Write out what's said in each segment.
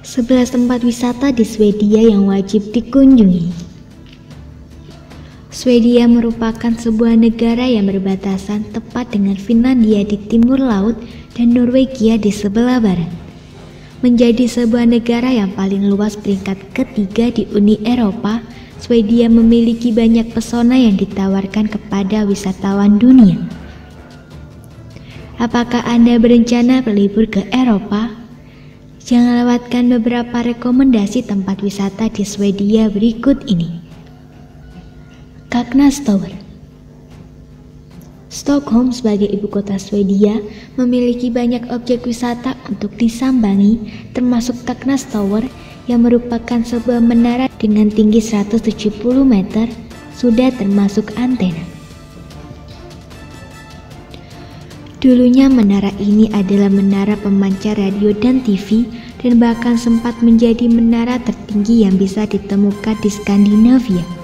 Sebelas tempat wisata di Swedia yang wajib dikunjungi. Swedia merupakan sebuah negara yang berbatasan tepat dengan Finlandia di timur laut dan Norwegia di sebelah barat. Menjadi sebuah negara yang paling luas peringkat ketiga di Uni Eropa, Swedia memiliki banyak pesona yang ditawarkan kepada wisatawan dunia. Apakah Anda berencana berlibur ke Eropa? Jangan lewatkan beberapa rekomendasi tempat wisata di Swedia berikut ini. Kaknas Tower Stockholm sebagai ibu kota Swedia memiliki banyak objek wisata untuk disambangi termasuk Kaknas Tower yang merupakan sebuah menara dengan tinggi 170 meter sudah termasuk antena. Dulunya menara ini adalah menara pemancar radio dan TV dan bahkan sempat menjadi menara tertinggi yang bisa ditemukan di Skandinavia.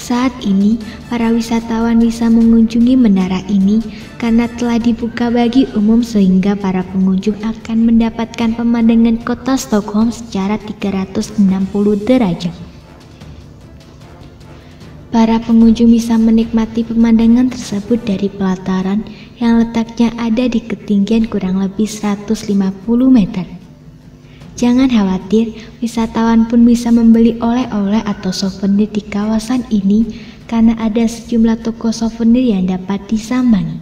Saat ini, para wisatawan bisa mengunjungi menara ini karena telah dibuka bagi umum sehingga para pengunjung akan mendapatkan pemandangan kota Stockholm secara 360 derajat. Para pengunjung bisa menikmati pemandangan tersebut dari pelataran yang letaknya ada di ketinggian kurang lebih 150 meter. Jangan khawatir, wisatawan pun bisa membeli oleh-oleh atau souvenir di kawasan ini karena ada sejumlah toko souvenir yang dapat disambangi.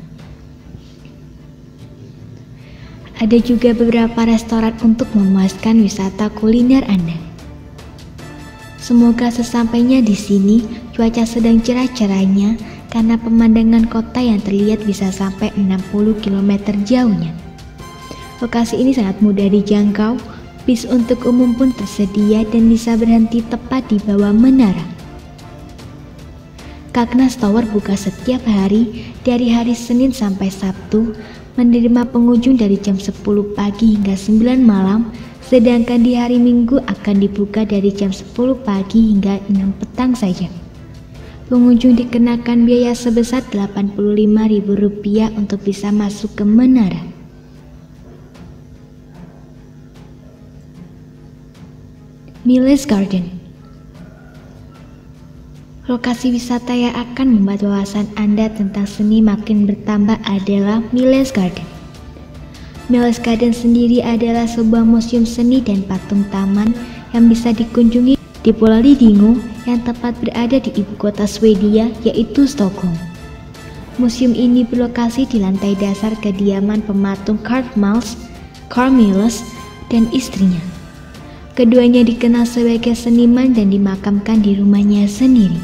Ada juga beberapa restoran untuk memuaskan wisata kuliner Anda. Semoga sesampainya di sini, cuaca sedang cerah-cerahnya karena pemandangan kota yang terlihat bisa sampai 60 km jauhnya. Lokasi ini sangat mudah dijangkau, bis untuk umum pun tersedia dan bisa berhenti tepat di bawah menara. Kaknas Tower buka setiap hari dari hari Senin sampai Sabtu, menerima pengunjung dari jam 10 pagi hingga 9 malam sedangkan di hari Minggu akan dibuka dari jam 10 pagi hingga 6 petang saja. Pengunjung dikenakan biaya sebesar Rp85.000 untuk bisa masuk ke menara. Miles Garden Lokasi wisata yang akan membuat wawasan Anda tentang seni makin bertambah adalah Miles Garden. Miles Garden sendiri adalah sebuah museum seni dan patung taman yang bisa dikunjungi di Pulau Lidingö yang tepat berada di ibu kota Swedia yaitu Stockholm. Museum ini berlokasi di lantai dasar kediaman pematung Karl Miles, Carl Miles, dan istrinya. Keduanya dikenal sebagai seniman dan dimakamkan di rumahnya sendiri.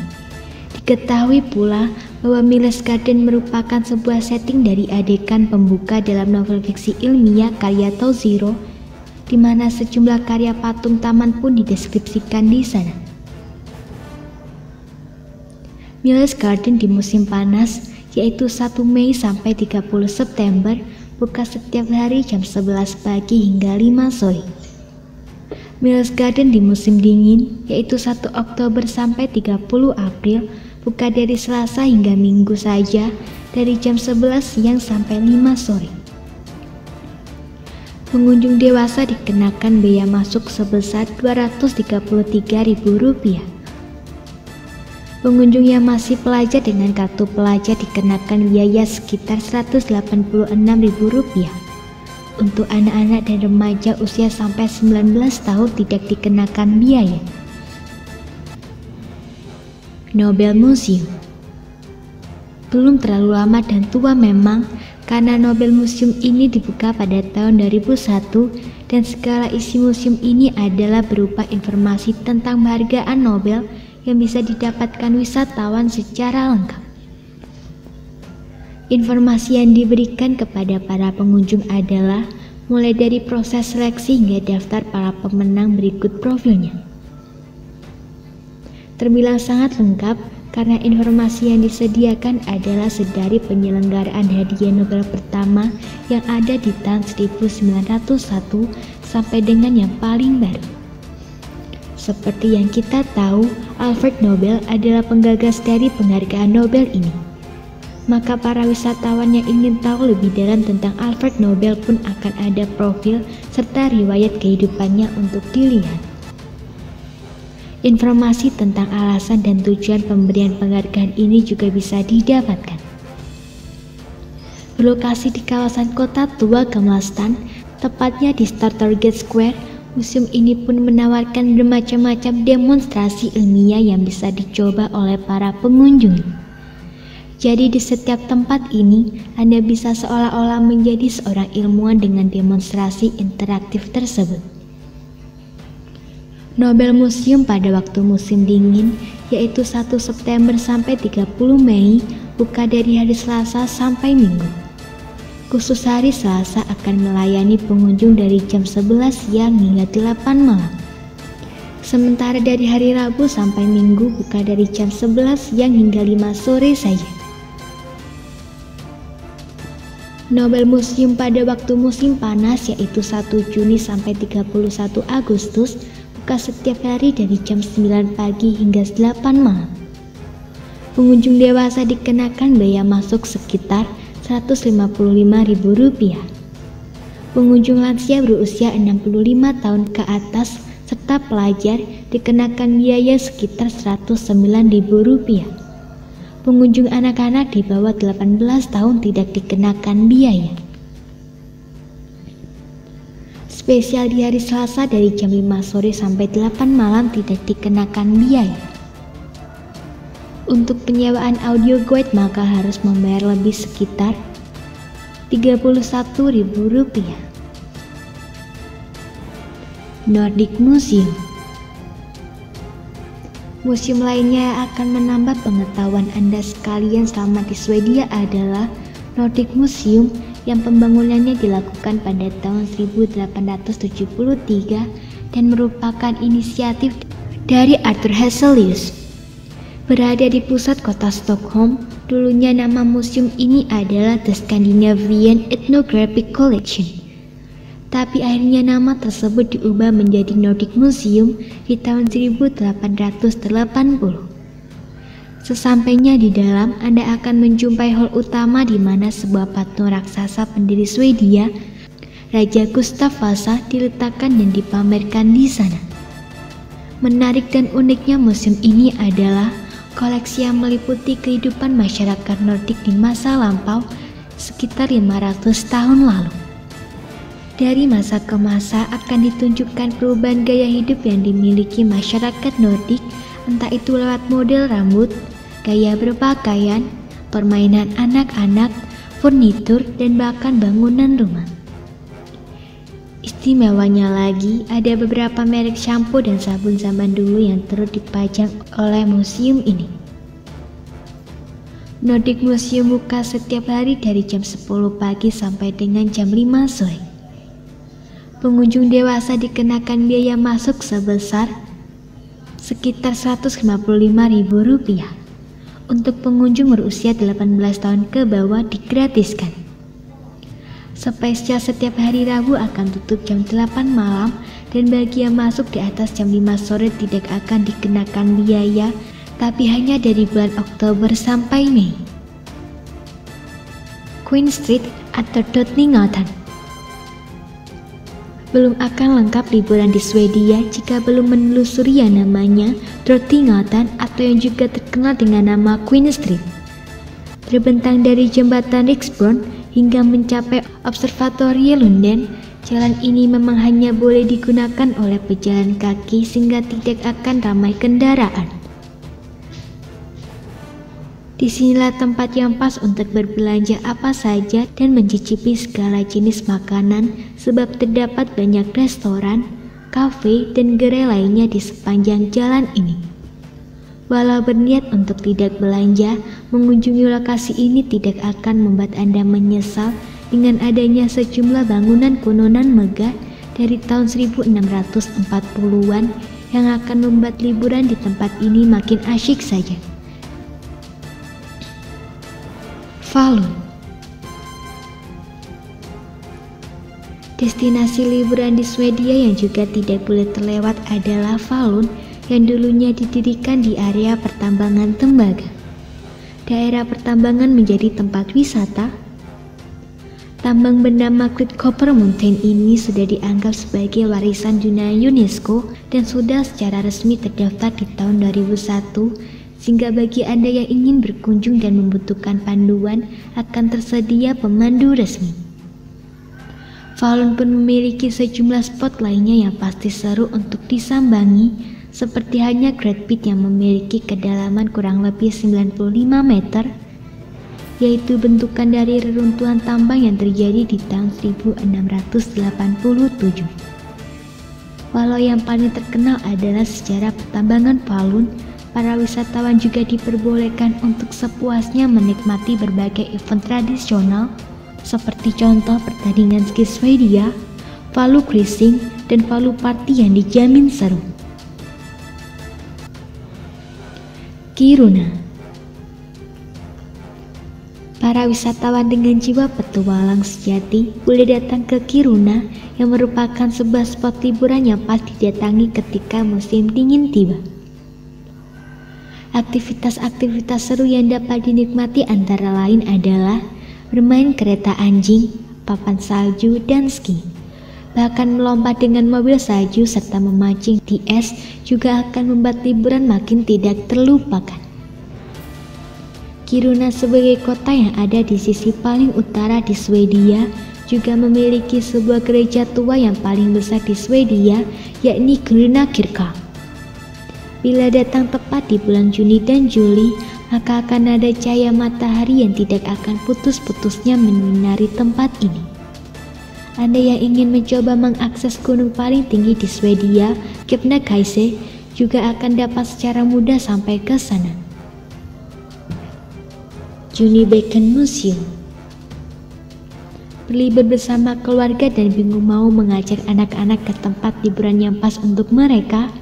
Diketahui pula bahwa Miles Garden merupakan sebuah setting dari adegan pembuka dalam novel fiksi ilmiah karya Tozero, di mana sejumlah karya patung taman pun dideskripsikan di sana. Miles Garden di musim panas, yaitu 1 Mei sampai 30 September, buka setiap hari jam 11 pagi hingga 5 sore. Miles Garden di musim dingin, yaitu 1 Oktober sampai 30 April, buka dari Selasa hingga Minggu saja dari jam 11 siang sampai 5 sore. Pengunjung dewasa dikenakan biaya masuk sebesar Rp233.000. Pengunjung yang masih pelajar dengan kartu pelajar dikenakan biaya sekitar Rp186.000. Untuk anak-anak dan remaja usia sampai 19 tahun tidak dikenakan biaya. Nobel Museum. Belum terlalu lama dan tua memang karena Nobel Museum ini dibuka pada tahun 2001 dan segala isi museum ini adalah berupa informasi tentang penghargaan Nobel yang bisa didapatkan wisatawan secara lengkap. Informasi yang diberikan kepada para pengunjung adalah mulai dari proses seleksi hingga daftar para pemenang berikut profilnya terbilang sangat lengkap karena informasi yang disediakan adalah sedari penyelenggaraan hadiah Nobel pertama yang ada di tahun 1901 sampai dengan yang paling baru. Seperti yang kita tahu, Alfred Nobel adalah penggagas dari penghargaan Nobel ini. Maka para wisatawan yang ingin tahu lebih dalam tentang Alfred Nobel pun akan ada profil serta riwayat kehidupannya untuk dilihat. Informasi tentang alasan dan tujuan pemberian penghargaan ini juga bisa didapatkan. Berlokasi di kawasan kota tua Gamlastan, tepatnya di Startergate Square, museum ini pun menawarkan bermacam-macam demonstrasi ilmiah yang bisa dicoba oleh para pengunjung. Jadi di setiap tempat ini, Anda bisa seolah-olah menjadi seorang ilmuwan dengan demonstrasi interaktif tersebut. Nobel Museum pada waktu musim dingin, yaitu 1 September sampai 30 Mei, buka dari hari Selasa sampai Minggu. Khusus hari Selasa akan melayani pengunjung dari jam 11 siang hingga 8 malam. Sementara dari hari Rabu sampai Minggu buka dari jam 11 siang hingga 5 sore saja. Nobel Museum pada waktu musim panas yaitu 1 Juni sampai 31 Agustus buka setiap hari dari jam 9 pagi hingga 8 malam. Pengunjung dewasa dikenakan biaya masuk sekitar Rp155.000. Pengunjung lansia berusia 65 tahun ke atas serta pelajar dikenakan biaya sekitar Rp109.000 pengunjung anak-anak di bawah 18 tahun tidak dikenakan biaya. Spesial di hari Selasa dari jam 5 sore sampai 8 malam tidak dikenakan biaya. Untuk penyewaan audio guide maka harus membayar lebih sekitar Rp31.000. Nordic Museum Museum lainnya akan menambah pengetahuan Anda sekalian selama di Swedia adalah Nordic Museum yang pembangunannya dilakukan pada tahun 1873 dan merupakan inisiatif dari Arthur Hazelius. Berada di pusat kota Stockholm, dulunya nama museum ini adalah The Scandinavian Ethnographic Collection tapi akhirnya nama tersebut diubah menjadi Nordic Museum di tahun 1880. Sesampainya di dalam, Anda akan menjumpai hall utama di mana sebuah patung raksasa pendiri Swedia, Raja Gustav Vasa diletakkan dan dipamerkan di sana. Menarik dan uniknya museum ini adalah koleksi yang meliputi kehidupan masyarakat Nordik di masa lampau sekitar 500 tahun lalu. Dari masa ke masa akan ditunjukkan perubahan gaya hidup yang dimiliki masyarakat Nordik, entah itu lewat model rambut, gaya berpakaian, permainan anak-anak, furnitur, dan bahkan bangunan rumah. Istimewanya lagi, ada beberapa merek shampoo dan sabun zaman dulu yang turut dipajang oleh museum ini. Nordic Museum buka setiap hari dari jam 10 pagi sampai dengan jam 5 sore pengunjung dewasa dikenakan biaya masuk sebesar sekitar Rp155.000. Untuk pengunjung berusia 18 tahun ke bawah digratiskan. Spesial setiap hari Rabu akan tutup jam 8 malam dan bagi yang masuk di atas jam 5 sore tidak akan dikenakan biaya tapi hanya dari bulan Oktober sampai Mei. Queen Street atau Drottninggatan belum akan lengkap liburan di Swedia jika belum menelusuri yang namanya Drottninggatan atau yang juga terkenal dengan nama Queen Street. Terbentang dari jembatan Riksbron hingga mencapai Observatorium London, jalan ini memang hanya boleh digunakan oleh pejalan kaki sehingga tidak akan ramai kendaraan. Di sinilah tempat yang pas untuk berbelanja apa saja dan mencicipi segala jenis makanan sebab terdapat banyak restoran, kafe, dan gerai lainnya di sepanjang jalan ini. Walau berniat untuk tidak belanja, mengunjungi lokasi ini tidak akan membuat Anda menyesal dengan adanya sejumlah bangunan kunonan megah dari tahun 1640-an yang akan membuat liburan di tempat ini makin asyik saja. Falun Destinasi liburan di Swedia yang juga tidak boleh terlewat adalah Falun yang dulunya didirikan di area pertambangan tembaga. Daerah pertambangan menjadi tempat wisata. Tambang bernama Great Copper Mountain ini sudah dianggap sebagai warisan dunia UNESCO dan sudah secara resmi terdaftar di tahun 2001 sehingga bagi Anda yang ingin berkunjung dan membutuhkan panduan akan tersedia pemandu resmi. Falun pun memiliki sejumlah spot lainnya yang pasti seru untuk disambangi, seperti hanya Great Pit yang memiliki kedalaman kurang lebih 95 meter, yaitu bentukan dari reruntuhan tambang yang terjadi di tahun 1687. Walau yang paling terkenal adalah sejarah pertambangan Falun, para wisatawan juga diperbolehkan untuk sepuasnya menikmati berbagai event tradisional seperti contoh pertandingan ski Swedia, Palu Cruising, dan Palu Party yang dijamin seru. Kiruna Para wisatawan dengan jiwa petualang sejati boleh datang ke Kiruna yang merupakan sebuah spot liburan yang pas didatangi ketika musim dingin tiba. Aktivitas-aktivitas seru yang dapat dinikmati antara lain adalah bermain kereta anjing, papan salju, dan ski. Bahkan melompat dengan mobil salju serta memancing di es juga akan membuat liburan makin tidak terlupakan. Kiruna sebagai kota yang ada di sisi paling utara di Swedia juga memiliki sebuah gereja tua yang paling besar di Swedia yakni Kiruna Kirka. Bila datang tepat di bulan Juni dan Juli, maka akan ada cahaya matahari yang tidak akan putus-putusnya menyinari tempat ini. Anda yang ingin mencoba mengakses gunung paling tinggi di Swedia, Kebnekaise, juga akan dapat secara mudah sampai ke sana. Juni Bacon Museum Berlibur bersama keluarga dan bingung mau mengajak anak-anak ke tempat liburan yang pas untuk mereka,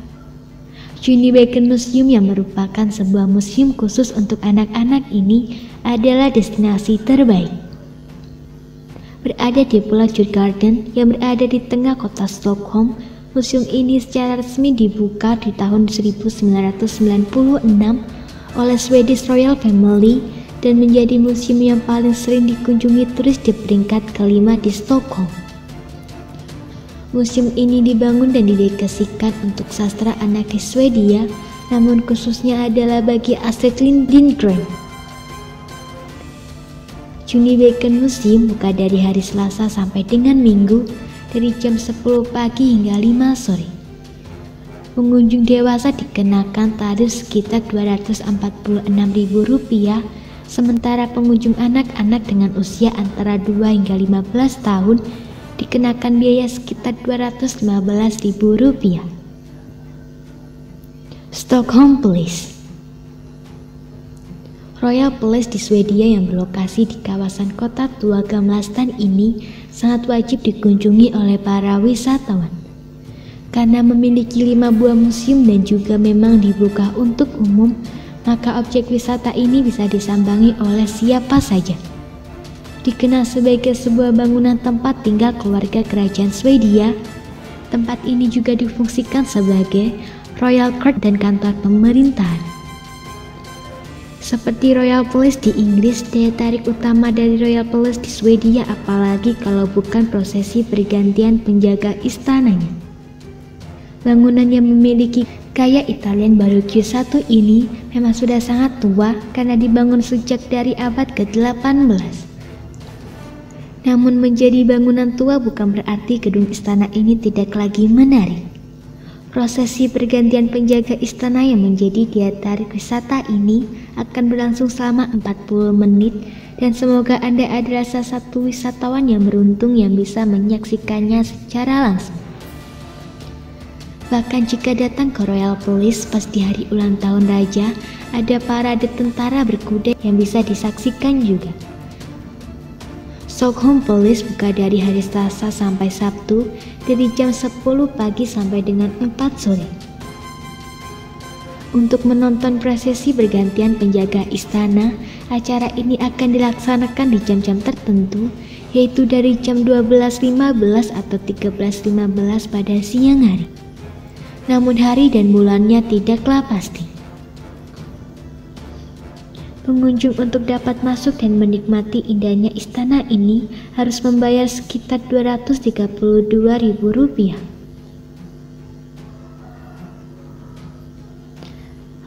Bacon Museum yang merupakan sebuah museum khusus untuk anak-anak ini adalah destinasi terbaik. Berada di Pulau Djurgården yang berada di tengah kota Stockholm, museum ini secara resmi dibuka di tahun 1996 oleh Swedish Royal Family dan menjadi museum yang paling sering dikunjungi turis di peringkat kelima di Stockholm. Museum ini dibangun dan didedikasikan untuk sastra anak Swedia, namun khususnya adalah bagi Astrid Lindgren. Juni Bacon Museum buka dari hari Selasa sampai dengan Minggu dari jam 10 pagi hingga 5 sore. Pengunjung dewasa dikenakan tarif sekitar Rp246.000, sementara pengunjung anak-anak dengan usia antara 2 hingga 15 tahun dikenakan biaya sekitar Rp215.000. Stockholm Police Royal Palace di Swedia yang berlokasi di kawasan kota tua Gamlastan ini sangat wajib dikunjungi oleh para wisatawan. Karena memiliki lima buah museum dan juga memang dibuka untuk umum, maka objek wisata ini bisa disambangi oleh siapa saja dikenal sebagai sebuah bangunan tempat tinggal keluarga kerajaan Swedia. Tempat ini juga difungsikan sebagai Royal Court dan kantor pemerintahan. Seperti Royal Palace di Inggris, daya tarik utama dari Royal Palace di Swedia apalagi kalau bukan prosesi pergantian penjaga istananya. Bangunan yang memiliki gaya Italian Baroque satu ini memang sudah sangat tua karena dibangun sejak dari abad ke-18. Namun menjadi bangunan tua bukan berarti gedung istana ini tidak lagi menarik. Prosesi pergantian penjaga istana yang menjadi daya tarik wisata ini akan berlangsung selama 40 menit dan semoga Anda adalah salah satu wisatawan yang beruntung yang bisa menyaksikannya secara langsung. Bahkan jika datang ke Royal Police pas di hari ulang tahun raja, ada parade tentara berkuda yang bisa disaksikan juga. Stockholm Police buka dari hari Selasa sampai Sabtu dari jam 10 pagi sampai dengan 4 sore. Untuk menonton prosesi bergantian penjaga istana, acara ini akan dilaksanakan di jam-jam tertentu yaitu dari jam 12.15 atau 13.15 pada siang hari. Namun hari dan bulannya tidaklah pasti. Pengunjung untuk dapat masuk dan menikmati indahnya istana ini harus membayar sekitar Rp232.000.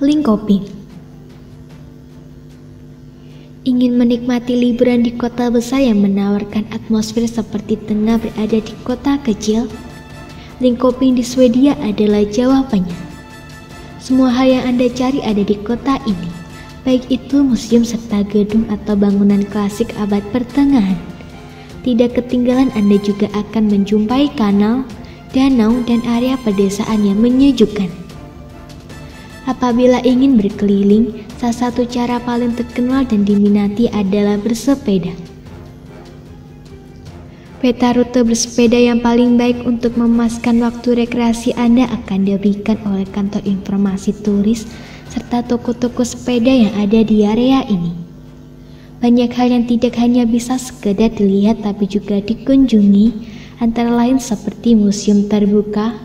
Linkoping Ingin menikmati liburan di kota besar yang menawarkan atmosfer seperti tengah berada di kota kecil? Linkoping di Swedia adalah jawabannya. Semua hal yang Anda cari ada di kota ini baik itu museum serta gedung atau bangunan klasik abad pertengahan. Tidak ketinggalan Anda juga akan menjumpai kanal, danau, dan area pedesaan yang menyejukkan. Apabila ingin berkeliling, salah satu cara paling terkenal dan diminati adalah bersepeda. Peta rute bersepeda yang paling baik untuk memaskan waktu rekreasi Anda akan diberikan oleh kantor informasi turis serta toko-toko sepeda yang ada di area ini. Banyak hal yang tidak hanya bisa sekedar dilihat tapi juga dikunjungi, antara lain seperti museum terbuka,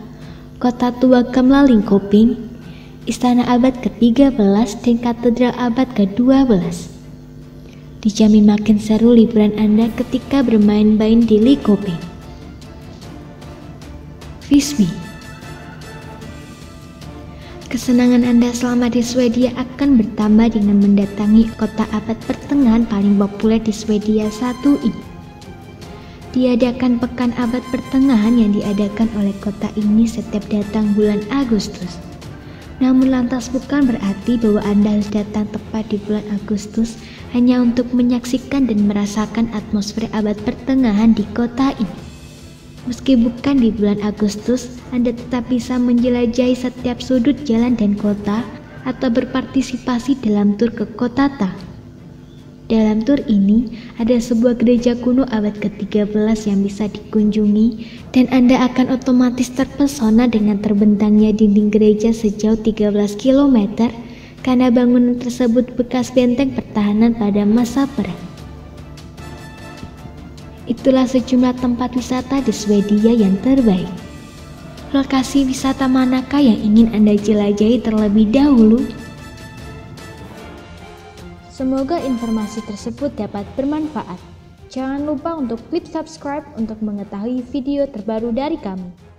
kota tua Gamla Linköping, istana abad ke-13 dan katedral abad ke-12. Dijamin makin seru liburan Anda ketika bermain-main di Linköping. Visby Kesenangan Anda selama di Swedia akan bertambah dengan mendatangi kota abad pertengahan paling populer di Swedia satu ini. Diadakan pekan abad pertengahan yang diadakan oleh kota ini setiap datang bulan Agustus. Namun lantas bukan berarti bahwa Anda harus datang tepat di bulan Agustus hanya untuk menyaksikan dan merasakan atmosfer abad pertengahan di kota ini. Meski bukan di bulan Agustus, Anda tetap bisa menjelajahi setiap sudut jalan dan kota atau berpartisipasi dalam tur ke kota Ta. Dalam tur ini, ada sebuah gereja kuno abad ke-13 yang bisa dikunjungi dan Anda akan otomatis terpesona dengan terbentangnya dinding gereja sejauh 13 km karena bangunan tersebut bekas benteng pertahanan pada masa perang. Itulah sejumlah tempat wisata di Swedia yang terbaik. Lokasi wisata manakah yang ingin Anda jelajahi terlebih dahulu? Semoga informasi tersebut dapat bermanfaat. Jangan lupa untuk klik subscribe untuk mengetahui video terbaru dari kami.